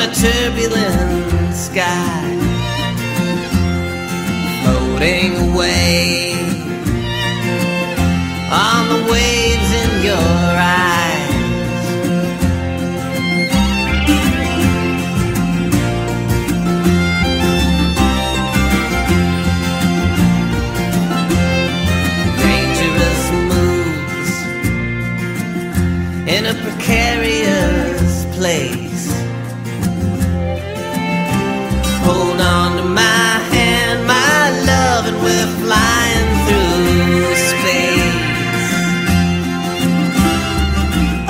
A turbulent sky, floating away on the waves in your eyes. Hold on to my hand, my love, and we're flying through space.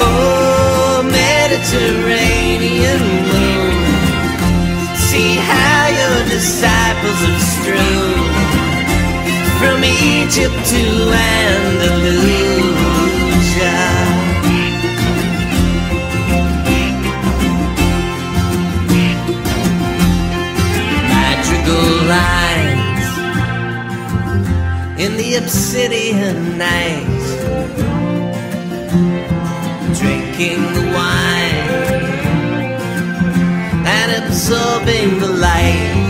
Oh, Mediterranean moon, see how your disciples have strewn from Egypt to Andalusia. In the obsidian night, drinking the wine and absorbing the light.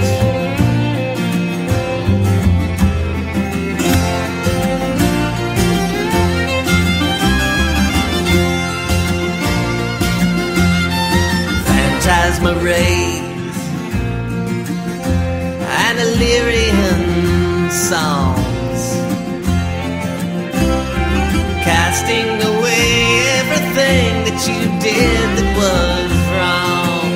phantasma you did that was wrong.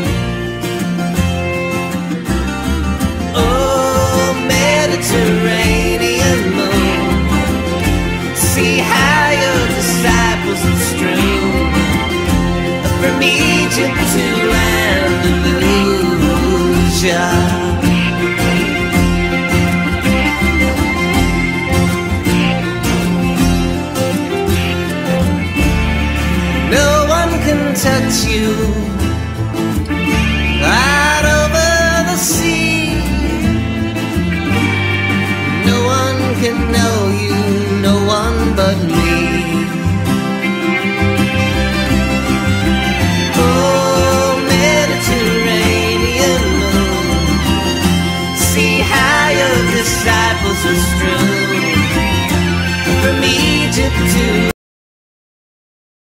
Oh, Mediterranean moon, see how your disciples have strewn from Egypt to Andalusia. You